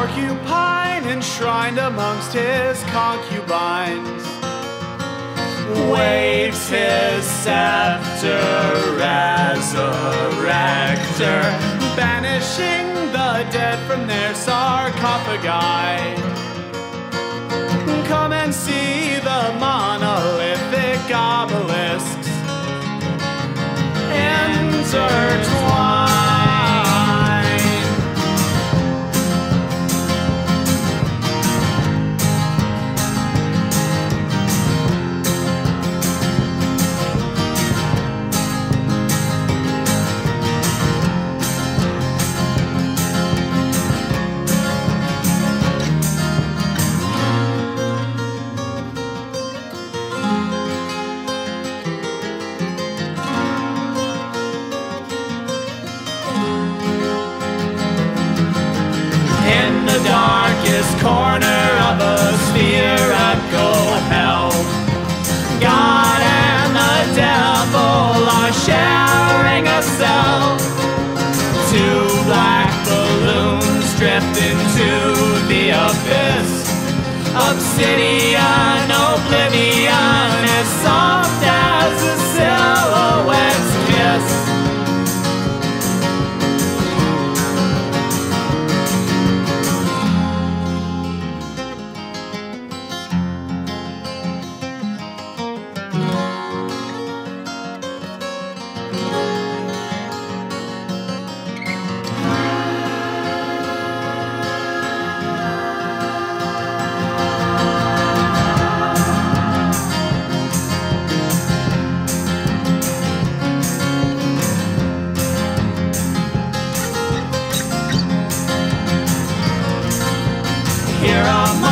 porcupine enshrined amongst his concubines waves his scepter as a rector, banishing the dead from their sarcophagi. Darkest corner of a spherical hell. God and the devil are sharing a cell. Two black balloons drift into the abyss. Obsidian oblivion on my